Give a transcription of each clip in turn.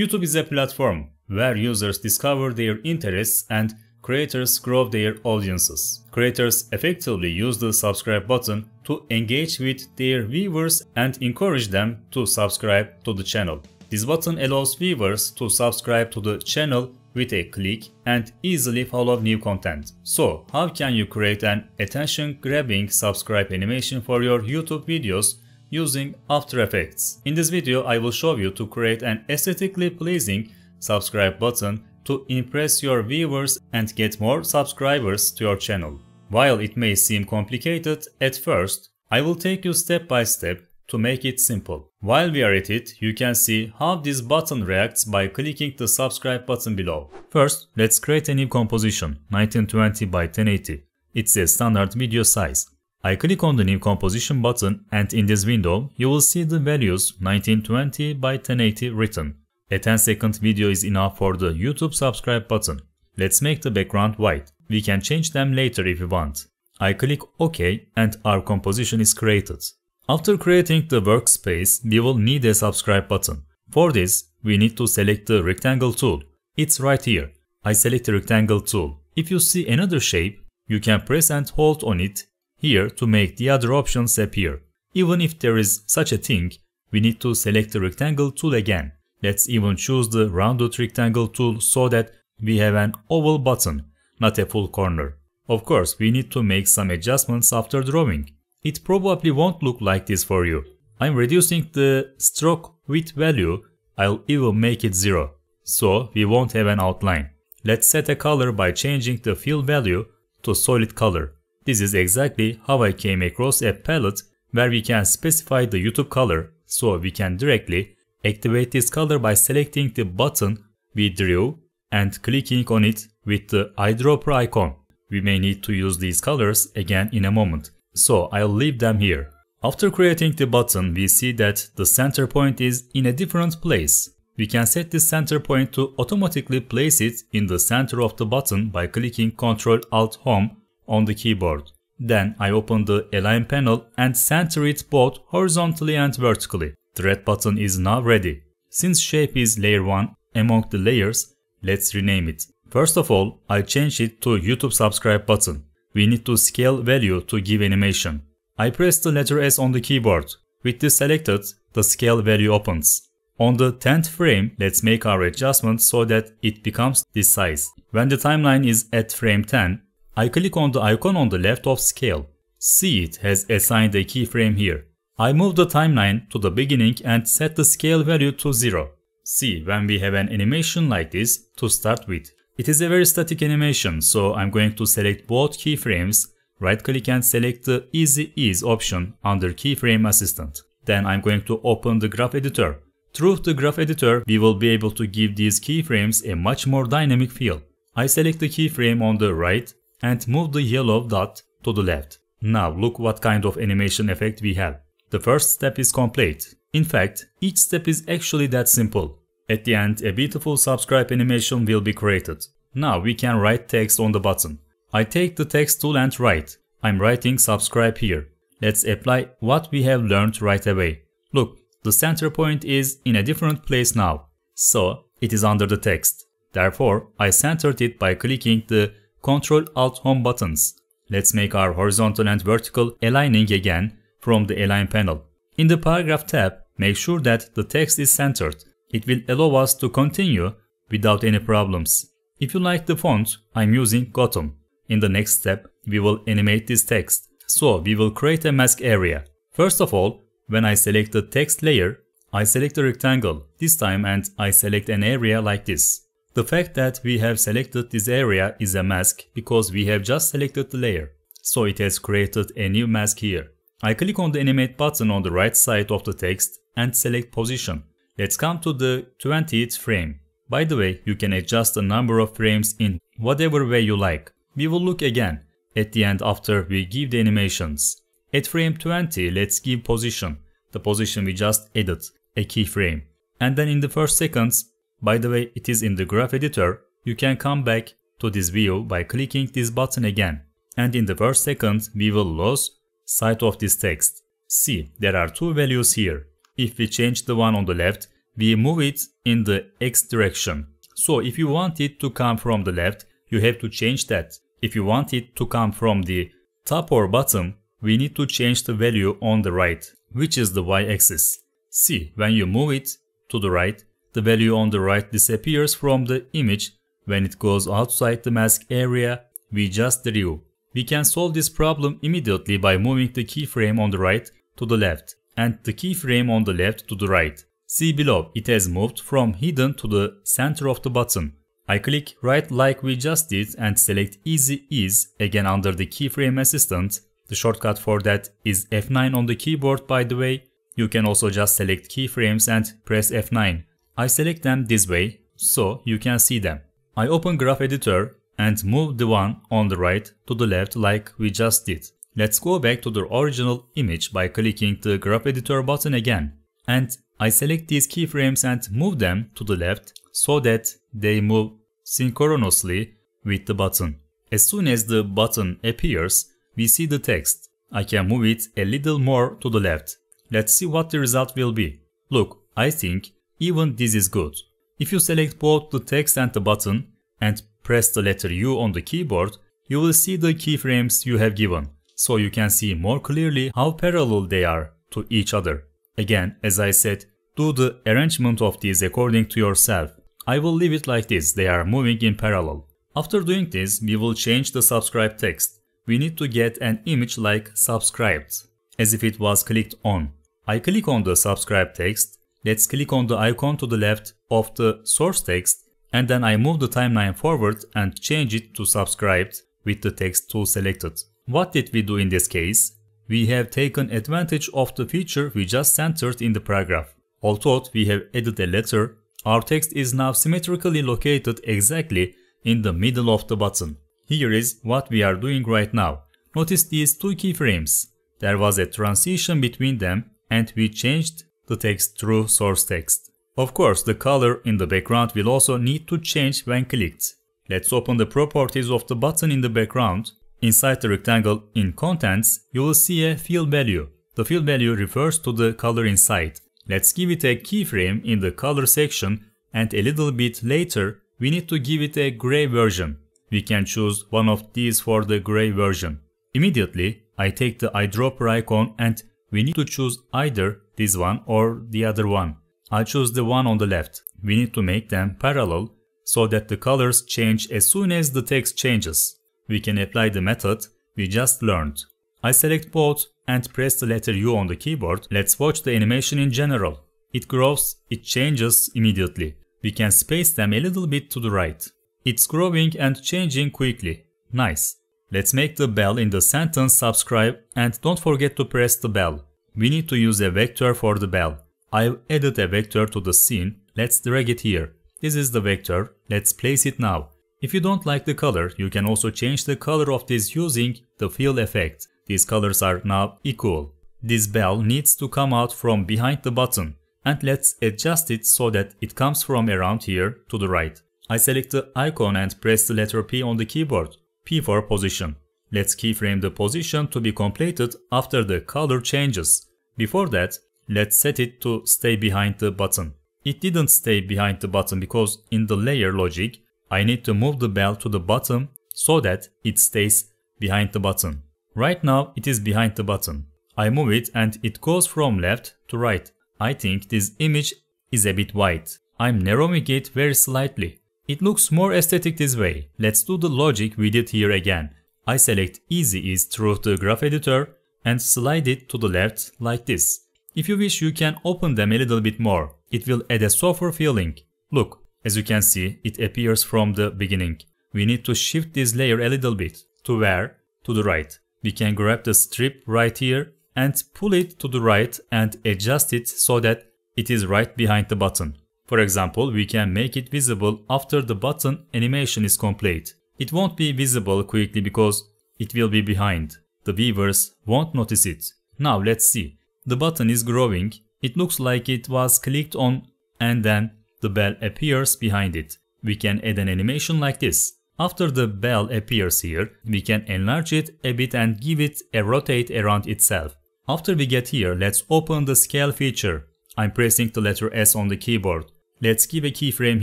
YouTube is a platform where users discover their interests and creators grow their audiences. Creators effectively use the subscribe button to engage with their viewers and encourage them to subscribe to the channel. This button allows viewers to subscribe to the channel with a click and easily follow new content. So, how can you create an attention-grabbing subscribe animation for your YouTube videos using After Effects? In this video, I will show you to create an aesthetically pleasing subscribe button to impress your viewers and get more subscribers to your channel. While it may seem complicated at first, I will take you step by step to make it simple. While we are at it, you can see how this button reacts by clicking the subscribe button below. First, let's create a new composition, 1920 by 1080. It's a standard video size. I click on the new composition button and in this window, you will see the values 1920 by 1080 written. A 10 second video is enough for the YouTube subscribe button. Let's make the background white. We can change them later if we want. I click OK and our composition is created. After creating the workspace, we will need a subscribe button. For this, we need to select the rectangle tool. It's right here. I select the rectangle tool. If you see another shape, you can press and hold on it here to make the other options appear. Even if there is such a thing, we need to select the rectangle tool again. Let's even choose the rounded rectangle tool so that we have an oval button, not a full corner. Of course, we need to make some adjustments after drawing. It probably won't look like this for you. I'm reducing the stroke width value, I'll even make it 0, so we won't have an outline. Let's set a color by changing the fill value to solid color. This is exactly how I came across a palette where we can specify the YouTube color, so we can directly activate this color by selecting the button we drew and clicking on it with the eyedropper icon. We may need to use these colors again in a moment so I'll leave them here. After creating the button, we see that the center point is in a different place. We can set the center point to automatically place it in the center of the button by clicking Ctrl Alt Home on the keyboard. Then I open the Align panel and center it both horizontally and vertically. The red button is now ready. Since shape is layer 1 among the layers, let's rename it. First of all, I change it to YouTube subscribe button we need to scale value to give animation. I press the letter S on the keyboard. With this selected, the scale value opens. On the 10th frame, let's make our adjustment so that it becomes this size. When the timeline is at frame 10, I click on the icon on the left of scale. See it has assigned a keyframe here. I move the timeline to the beginning and set the scale value to 0. See when we have an animation like this to start with. It is a very static animation, so I'm going to select both keyframes, right click and select the Easy Ease option under Keyframe Assistant. Then I'm going to open the graph editor. Through the graph editor, we will be able to give these keyframes a much more dynamic feel. I select the keyframe on the right and move the yellow dot to the left. Now look what kind of animation effect we have. The first step is complete. In fact, each step is actually that simple. At the end, a beautiful subscribe animation will be created. Now we can write text on the button. I take the text tool and write. I'm writing subscribe here. Let's apply what we have learned right away. Look, the center point is in a different place now. So, it is under the text. Therefore, I centered it by clicking the Ctrl Alt Home buttons. Let's make our horizontal and vertical aligning again from the Align panel. In the Paragraph tab, make sure that the text is centered. It will allow us to continue without any problems. If you like the font, I'm using Gotham. In the next step, we will animate this text. So we will create a mask area. First of all, when I select the text layer, I select a rectangle this time and I select an area like this. The fact that we have selected this area is a mask because we have just selected the layer. So it has created a new mask here. I click on the animate button on the right side of the text and select position. Let's come to the 20th frame. By the way, you can adjust the number of frames in whatever way you like. We will look again at the end after we give the animations. At frame 20, let's give position, the position we just added, a keyframe. And then in the first seconds, by the way it is in the graph editor, you can come back to this view by clicking this button again. And in the first second, we will lose sight of this text. See, there are two values here. If we change the one on the left, we move it in the x direction. So if you want it to come from the left, you have to change that. If you want it to come from the top or bottom, we need to change the value on the right, which is the y-axis. See, when you move it to the right, the value on the right disappears from the image when it goes outside the mask area we just drew. We can solve this problem immediately by moving the keyframe on the right to the left and the keyframe on the left to the right. See below, it has moved from hidden to the center of the button. I click right like we just did and select Easy Ease again under the keyframe assistant. The shortcut for that is F9 on the keyboard by the way. You can also just select keyframes and press F9. I select them this way so you can see them. I open Graph Editor and move the one on the right to the left like we just did. Let's go back to the original image by clicking the Graph Editor button again. And I select these keyframes and move them to the left so that they move synchronously with the button. As soon as the button appears, we see the text. I can move it a little more to the left. Let's see what the result will be. Look, I think even this is good. If you select both the text and the button and press the letter U on the keyboard, you will see the keyframes you have given, so you can see more clearly how parallel they are to each other. Again, as I said, do the arrangement of these according to yourself. I will leave it like this, they are moving in parallel. After doing this, we will change the subscribe text. We need to get an image like subscribed, as if it was clicked on. I click on the subscribe text Let's click on the icon to the left of the source text and then I move the timeline forward and change it to subscribed with the text tool selected. What did we do in this case? We have taken advantage of the feature we just centered in the paragraph. Although we have added a letter, our text is now symmetrically located exactly in the middle of the button. Here is what we are doing right now. Notice these two keyframes. There was a transition between them and we changed the text through source text. Of course, the color in the background will also need to change when clicked. Let's open the properties of the button in the background. Inside the rectangle in contents, you will see a fill value. The fill value refers to the color inside. Let's give it a keyframe in the color section and a little bit later we need to give it a gray version. We can choose one of these for the gray version. Immediately, I take the eyedropper icon and we need to choose either this one or the other one. I choose the one on the left. We need to make them parallel so that the colors change as soon as the text changes. We can apply the method we just learned. I select both and press the letter U on the keyboard. Let's watch the animation in general. It grows, it changes immediately. We can space them a little bit to the right. It's growing and changing quickly. Nice. Let's make the bell in the sentence subscribe and don't forget to press the bell. We need to use a vector for the bell. I've added a vector to the scene, let's drag it here. This is the vector, let's place it now. If you don't like the color, you can also change the color of this using the fill effect. These colors are now equal. This bell needs to come out from behind the button and let's adjust it so that it comes from around here to the right. I select the icon and press the letter P on the keyboard. P for position. Let's keyframe the position to be completed after the color changes. Before that, let's set it to stay behind the button. It didn't stay behind the button because in the layer logic, I need to move the bell to the bottom so that it stays behind the button. Right now it is behind the button. I move it and it goes from left to right. I think this image is a bit wide. I'm narrowing it very slightly. It looks more aesthetic this way. Let's do the logic we did here again. I select Easy Ease through the graph editor and slide it to the left like this. If you wish you can open them a little bit more. It will add a softer feeling. Look, as you can see, it appears from the beginning. We need to shift this layer a little bit. To where? To the right. We can grab the strip right here and pull it to the right and adjust it so that it is right behind the button. For example, we can make it visible after the button animation is complete. It won't be visible quickly because it will be behind. The viewers won't notice it. Now let's see. The button is growing. It looks like it was clicked on and then the bell appears behind it. We can add an animation like this. After the bell appears here, we can enlarge it a bit and give it a rotate around itself. After we get here, let's open the scale feature. I'm pressing the letter S on the keyboard. Let's give a keyframe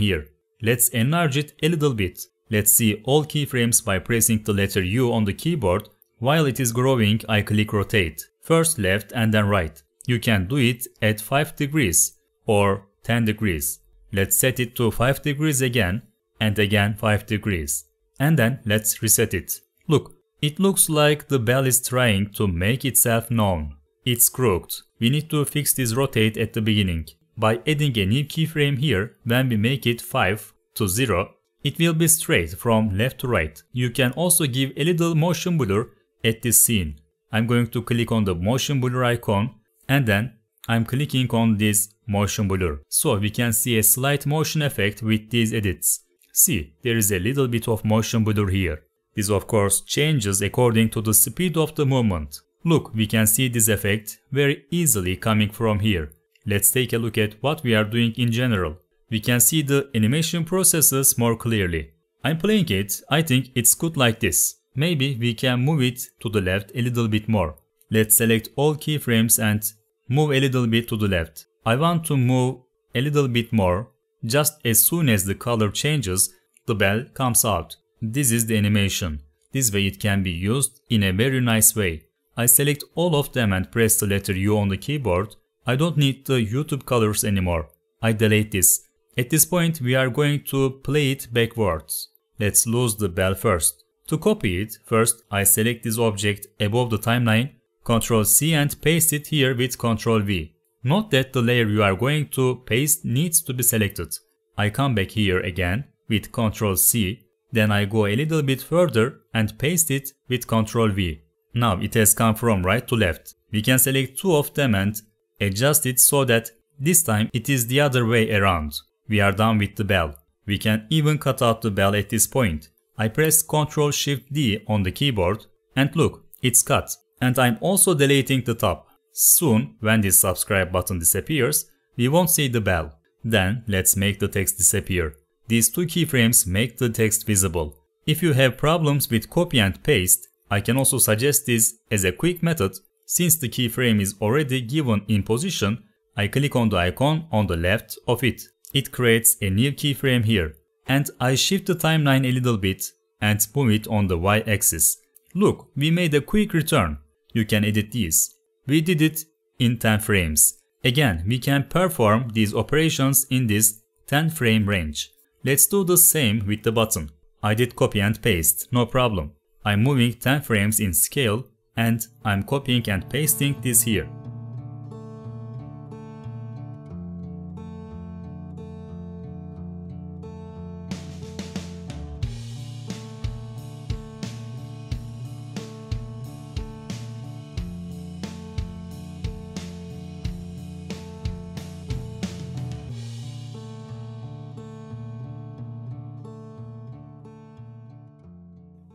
here. Let's enlarge it a little bit. Let's see all keyframes by pressing the letter U on the keyboard. While it is growing, I click rotate. First left and then right. You can do it at 5 degrees or 10 degrees. Let's set it to 5 degrees again and again 5 degrees. And then let's reset it. Look, it looks like the bell is trying to make itself known. It's crooked. We need to fix this rotate at the beginning. By adding a new keyframe here, when we make it 5 to 0, it will be straight from left to right. You can also give a little motion blur at this scene. I'm going to click on the motion blur icon and then I'm clicking on this motion blur. So we can see a slight motion effect with these edits. See, there is a little bit of motion blur here. This of course changes according to the speed of the movement. Look, we can see this effect very easily coming from here. Let's take a look at what we are doing in general. We can see the animation processes more clearly. I'm playing it, I think it's good like this. Maybe we can move it to the left a little bit more. Let's select all keyframes and move a little bit to the left. I want to move a little bit more. Just as soon as the color changes, the bell comes out. This is the animation. This way it can be used in a very nice way. I select all of them and press the letter U on the keyboard. I don't need the YouTube colors anymore. I delete this. At this point we are going to play it backwards. Let's lose the bell first. To copy it, first I select this object above the timeline, Ctrl C and paste it here with Ctrl V. Note that the layer you are going to paste needs to be selected. I come back here again with Ctrl C, then I go a little bit further and paste it with Ctrl V. Now it has come from right to left. We can select two of them and adjust it so that this time it is the other way around. We are done with the bell. We can even cut out the bell at this point. I press Ctrl Shift D on the keyboard and look, it's cut. And I'm also deleting the top. Soon, when this subscribe button disappears, we won't see the bell. Then let's make the text disappear. These two keyframes make the text visible. If you have problems with copy and paste, I can also suggest this as a quick method. Since the keyframe is already given in position, I click on the icon on the left of it. It creates a new keyframe here. And I shift the timeline a little bit and move it on the y-axis. Look, we made a quick return. You can edit these. We did it in 10 frames. Again, we can perform these operations in this 10 frame range. Let's do the same with the button. I did copy and paste, no problem. I'm moving 10 frames in scale and I'm copying and pasting this here.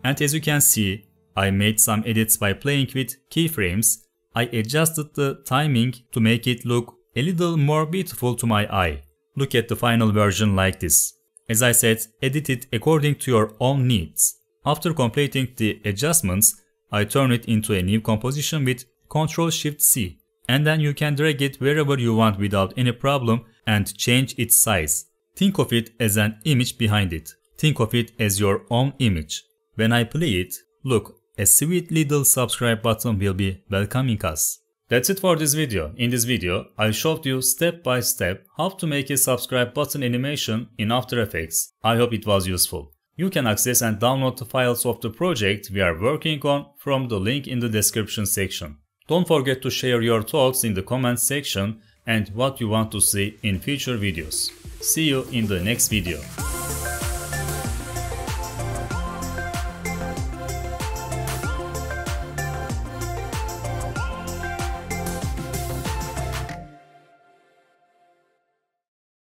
And as you can see, I made some edits by playing with keyframes. I adjusted the timing to make it look a little more beautiful to my eye. Look at the final version like this. As I said, edit it according to your own needs. After completing the adjustments, I turn it into a new composition with Ctrl Shift C. And then you can drag it wherever you want without any problem and change its size. Think of it as an image behind it. Think of it as your own image. When I play it, look, a sweet little subscribe button will be welcoming us. That's it for this video. In this video, I showed you step by step how to make a subscribe button animation in After Effects. I hope it was useful. You can access and download the files of the project we are working on from the link in the description section. Don't forget to share your thoughts in the comments section and what you want to see in future videos. See you in the next video.